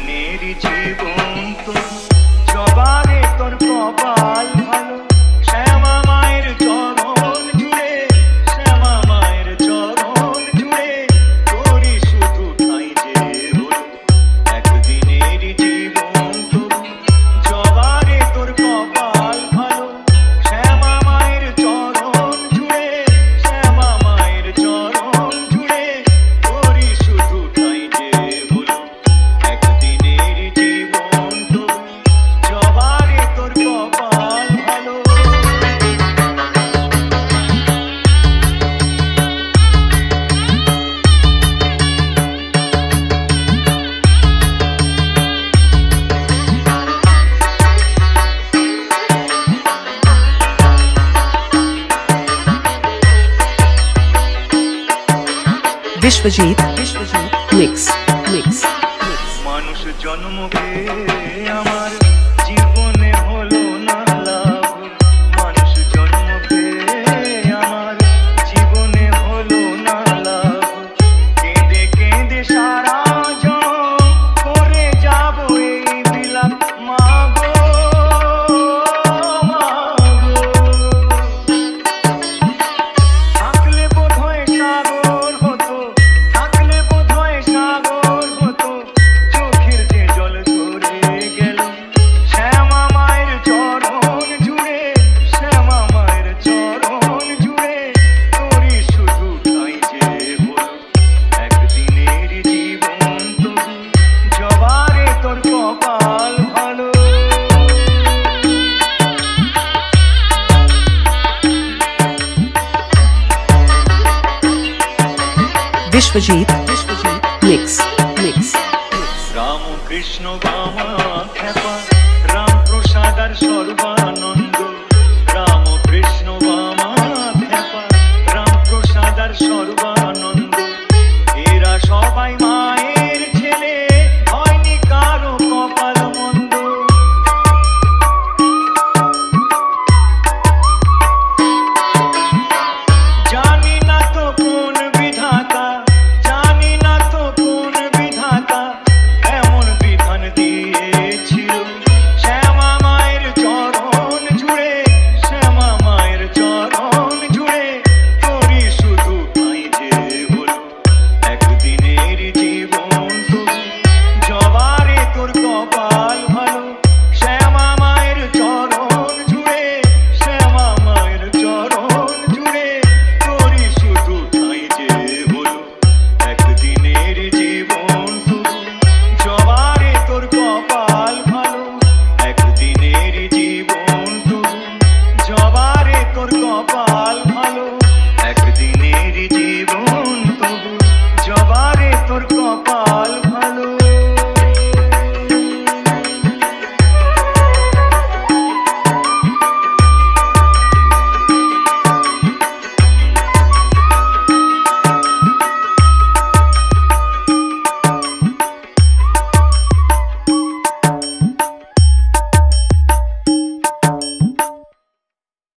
Neri జీవు Vishwajit. Vishwajeet. Mix मिक्स मानुष जन्म के विश्वजीत विश्वजीत मिक्स मिक्स राम कृष्ण राम प्रसादर स्वरूपानंद राम कृष्ण राम प्रसादर स्वरूपानंद